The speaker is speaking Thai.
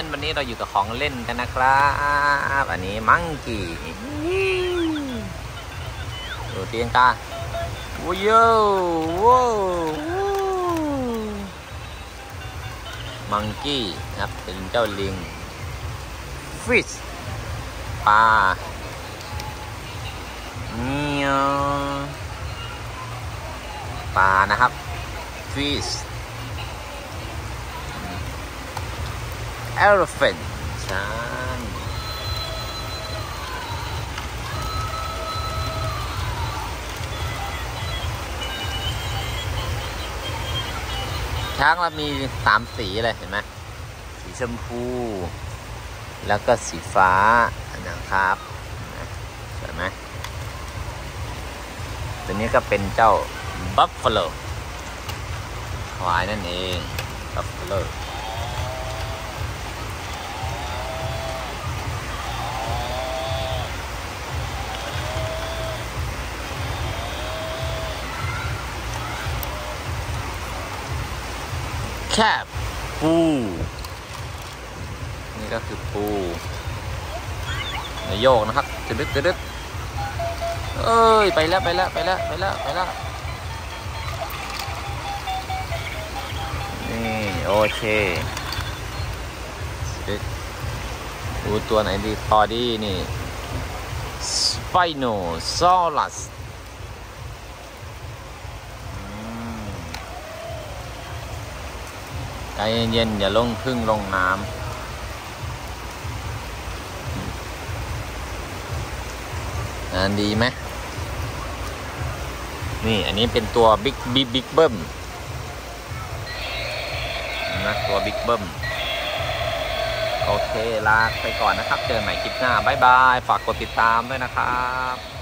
นวันนี้เราอยู่กับของเล่นกันนะครับ อันนี้มังกี้ดูเตียงกาว้าวว้มังกี้ครับเป็นเจ้าลิงฟิชปลาเมียปลานะครับฟิช elephant ใช่ช้างเรามีสามสีเลยเห็นไหมสีชมพู แล้วก็สีฟ้านะครับเห็นไหมตัวนี้ก็เป็นเจ้า buffalo ควายนั่นเอง buffalo แคบปู นี่ก็คือปูโยกนะครับตึ๊ดตึ๊ดเอ้ย ไปแล้วไปแล้วไปแล้วไปแล้วไปแล้วนี่ โอเคดูตัวไหนดีพอดีนี่ Spinosaurus ใจเย็นๆอย่าลงพึ่งลงน้ำงานดีไหมนี่อันนี้เป็นตัวบิ๊กบิ๊กบิ๊กเบิ้มนะตัวบิ๊กเบิ้มโอเค ลาไปก่อนนะครับ เจอกันใหม่คลิปหน้า บ๊ายบาย ฝากกดติดตามด้วยนะครับ